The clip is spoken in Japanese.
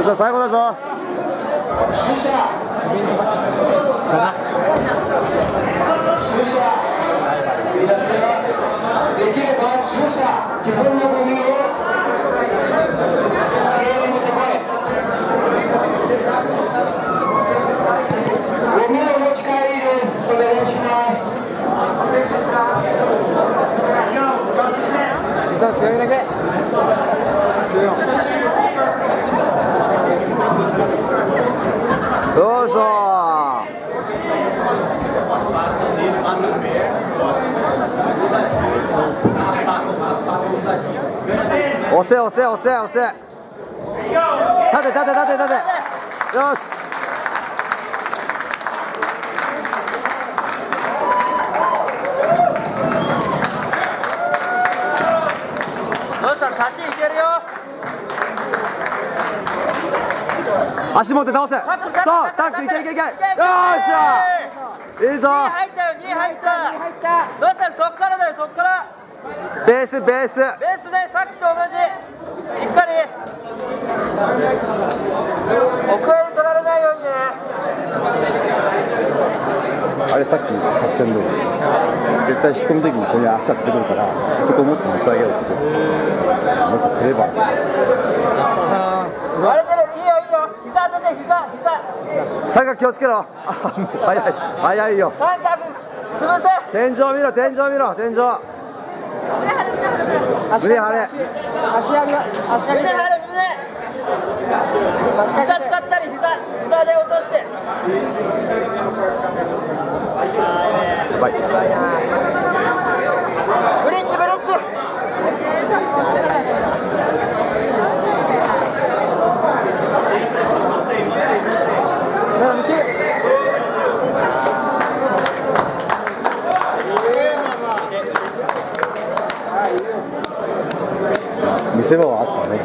嘘最後だぞ。さあ強いだけよいしょ押せ押せ押せ押せ。立て立て立て立て。よしどうした勝ちいけるよ足持って倒せ。そうタックいけいけいけよっしゃいいぞ。2入ったよ2入った。どうしたそっからだよそっから。ベースベース。ベースでさっきと同じ。しっかり。奥へに取られないようにね。あれさっき作戦通り。絶対引っ込む時にここに足当ててくるからそこをもっと持ち上げようって。まずクレバー。割れてるいいよいいよ膝当てて膝膝三角気をつけろ。早い早いよ。三角潰せ。天井見ろ天井見ろ天井。胸張れ。足上げ足上げ。胸張れ胸膝使ったり膝膝で落としてやばいブリッジブリッジ見せ場はあったね。